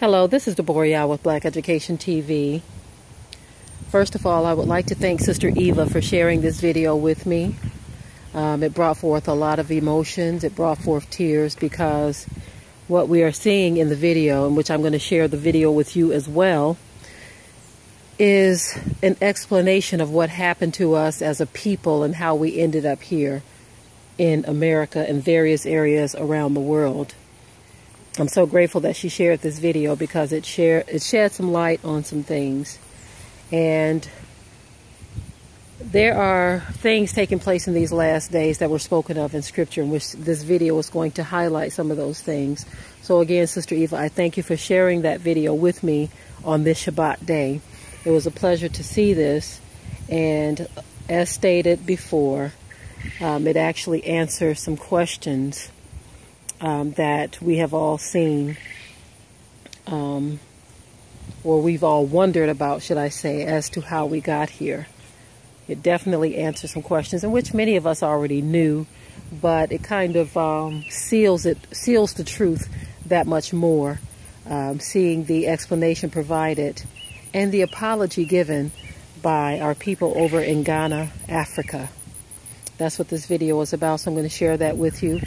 Hello, this is Deborah with Black Education TV. First of all, I would like to thank Sister Eva for sharing this video with me. Um, it brought forth a lot of emotions. It brought forth tears because what we are seeing in the video, in which I'm going to share the video with you as well, is an explanation of what happened to us as a people and how we ended up here in America and various areas around the world. I'm so grateful that she shared this video because it share it shed some light on some things. And there are things taking place in these last days that were spoken of in scripture in which this video is going to highlight some of those things. So again, Sister Eva, I thank you for sharing that video with me on this Shabbat day. It was a pleasure to see this and as stated before, um, it actually answers some questions um, that we have all seen, um, or we've all wondered about, should I say, as to how we got here. It definitely answers some questions, in which many of us already knew, but it kind of um, seals it seals the truth that much more. Um, seeing the explanation provided and the apology given by our people over in Ghana, Africa. That's what this video is about, so I'm going to share that with you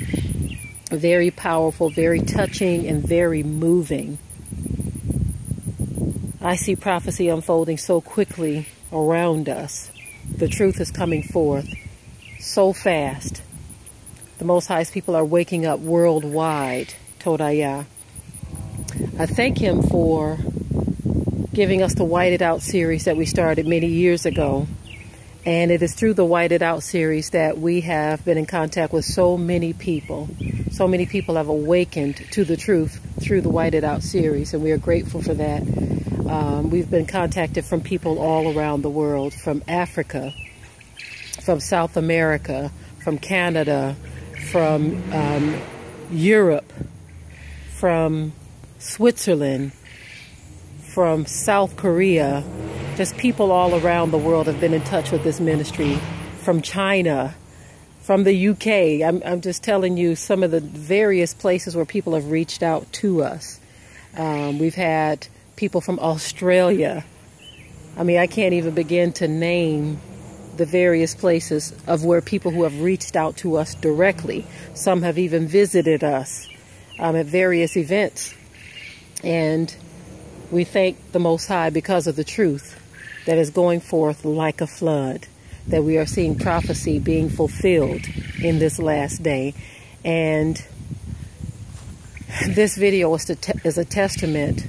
very powerful, very touching, and very moving. I see prophecy unfolding so quickly around us. The truth is coming forth so fast. The Most High's people are waking up worldwide, Todah Yah. I thank him for giving us the Whited Out series that we started many years ago. And it is through the Whited Out series that we have been in contact with so many people. So many people have awakened to the truth through the Whited Out series, and we are grateful for that. Um, we've been contacted from people all around the world, from Africa, from South America, from Canada, from um, Europe, from Switzerland, from South Korea, just people all around the world have been in touch with this ministry from China, from the UK. I'm, I'm just telling you some of the various places where people have reached out to us. Um, we've had people from Australia. I mean, I can't even begin to name the various places of where people who have reached out to us directly. Some have even visited us um, at various events. And we thank the Most High because of the truth that is going forth like a flood, that we are seeing prophecy being fulfilled in this last day. And this video is, is a testament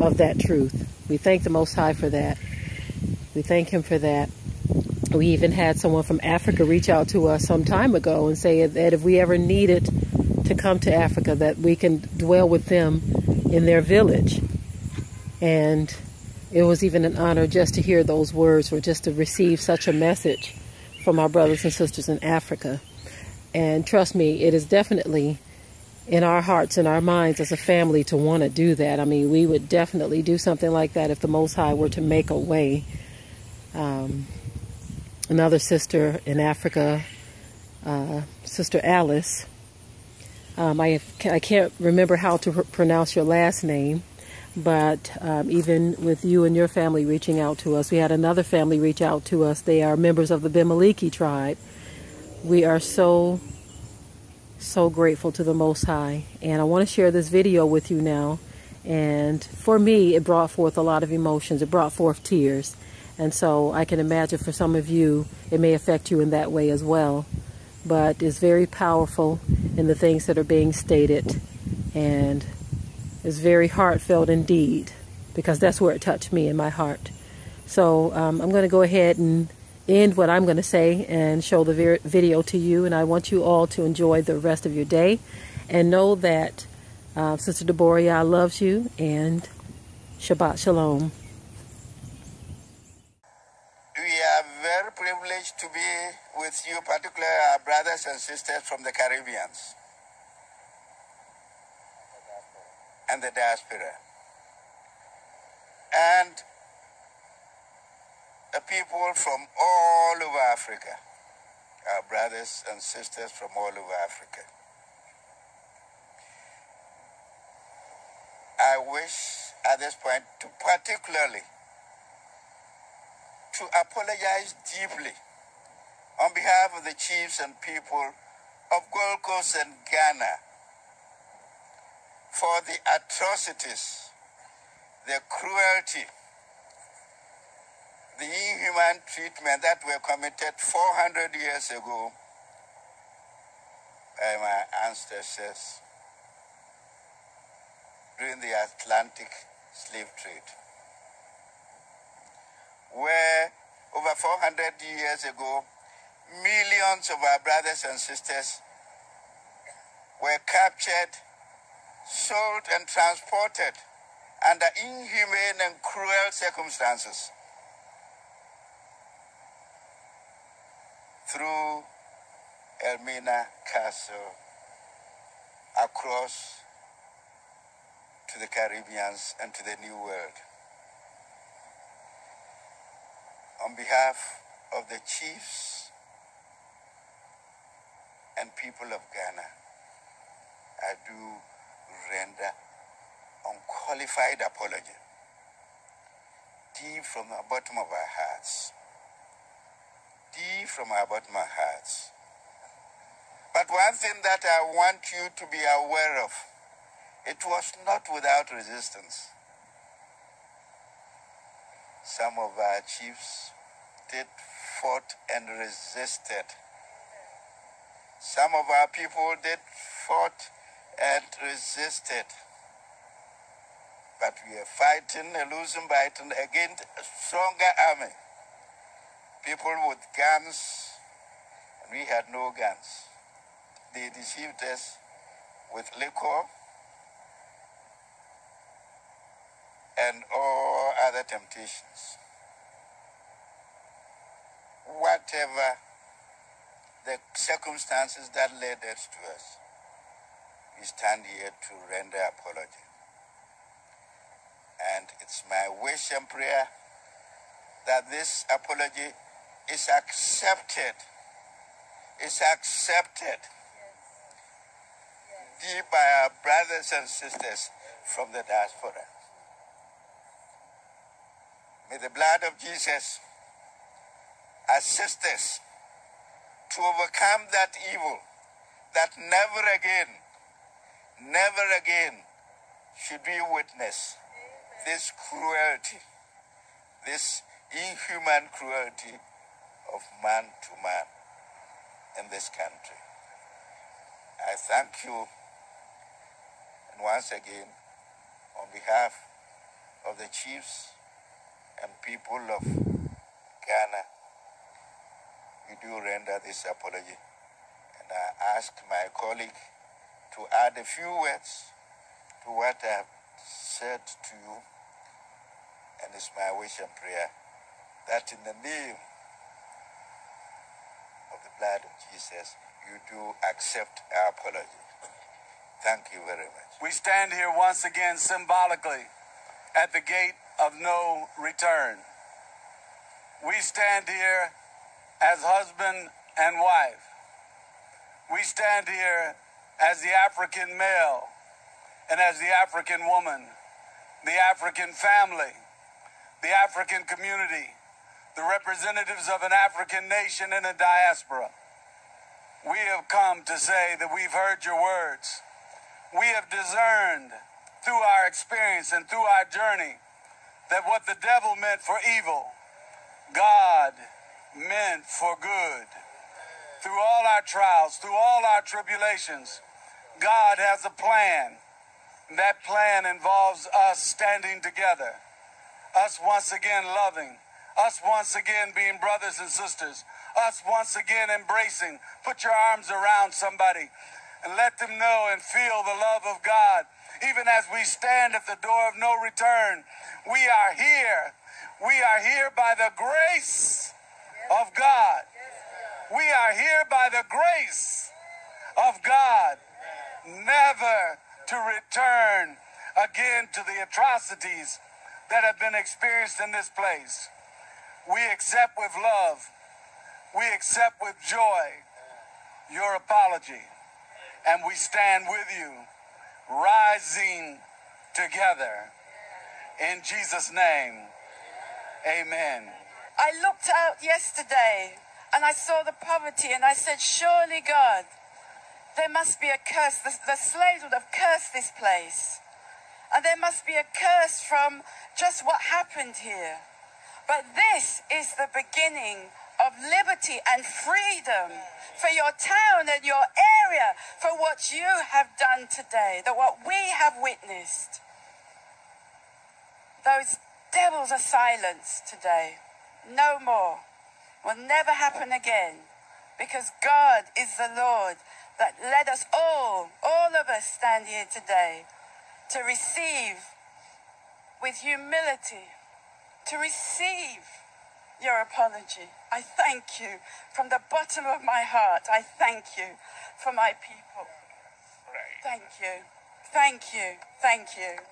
of that truth. We thank the Most High for that. We thank Him for that. We even had someone from Africa reach out to us some time ago and say that if we ever needed to come to Africa, that we can dwell with them in their village. And it was even an honor just to hear those words or just to receive such a message from our brothers and sisters in Africa. And trust me, it is definitely in our hearts and our minds as a family to want to do that. I mean, we would definitely do something like that if the Most High were to make a way. Um, another sister in Africa, uh, Sister Alice, um, I, I can't remember how to pronounce your last name, but um, even with you and your family reaching out to us, we had another family reach out to us. They are members of the Bamileke tribe. We are so, so grateful to the Most High. And I want to share this video with you now. And for me, it brought forth a lot of emotions. It brought forth tears. And so I can imagine for some of you, it may affect you in that way as well. But it's very powerful in the things that are being stated. And is very heartfelt indeed because that's where it touched me in my heart. So um, I'm going to go ahead and end what I'm going to say and show the video to you. And I want you all to enjoy the rest of your day and know that uh, Sister Deborah loves you and Shabbat Shalom. We are very privileged to be with you, particularly our brothers and sisters from the Caribbean. And the diaspora. And the people from all over Africa, our brothers and sisters from all over Africa. I wish at this point to particularly to apologize deeply on behalf of the chiefs and people of Gold Coast and Ghana for the atrocities, the cruelty, the inhuman treatment that were committed 400 years ago by my ancestors during the Atlantic slave trade, where over 400 years ago, millions of our brothers and sisters were captured, sold, and transported under inhumane and cruel circumstances through Elmina Castle across to the Caribbeans and to the New World. On behalf of the chiefs and people of Ghana, I do render unqualified apology deep from the bottom of our hearts. Deep from our bottom of our hearts. But one thing that I want you to be aware of, it was not without resistance. Some of our chiefs did fought and resisted. Some of our people did fought and resisted. But we are fighting a losing battle against a stronger army. People with guns, and we had no guns. They deceived us with liquor and all other temptations. Whatever the circumstances that led us to us, we stand here to render apology. And it's my wish and prayer that this apology is accepted. Is accepted deep by our brothers and sisters from the diaspora. May the blood of Jesus assist us to overcome that evil that never again, never again should we witness this cruelty, this inhuman cruelty of man to man in this country. I thank you, and once again, on behalf of the chiefs and people of Ghana, we do render this apology. And I ask my colleague to add a few words to what I have said to you. And it's my wish and prayer that in the name of the blood of Jesus, you do accept our apology. Thank you very much. We stand here once again symbolically at the gate of no return. We stand here as husband and wife. We stand here as the African male and as the African woman, the African family, the African community, the representatives of an African nation in a diaspora. We have come to say that we've heard your words. We have discerned through our experience and through our journey that what the devil meant for evil, God meant for good. Through all our trials, through all our tribulations, God has a plan. That plan involves us standing together, us once again loving, us once again being brothers and sisters, us once again embracing. Put your arms around somebody and let them know and feel the love of God. Even as we stand at the door of no return, we are here. We are here by the grace of God. We are here by the grace of God, never to return again to the atrocities that have been experienced in this place. We accept with love, we accept with joy your apology, and we stand with you, rising together. In Jesus' name, amen. I looked out yesterday and I saw the poverty and I said, Surely, God, there must be a curse. The, the slaves would have cursed this place. And there must be a curse from just what happened here. But this is the beginning of liberty and freedom for your town and your area, for what you have done today, that what we have witnessed. Those devils are silenced today. No more. Will never happen again. Because God is the Lord that led us all, all of us stand here today to receive with humility, to receive your apology. I thank you from the bottom of my heart. I thank you for my people. Thank you. Thank you. Thank you.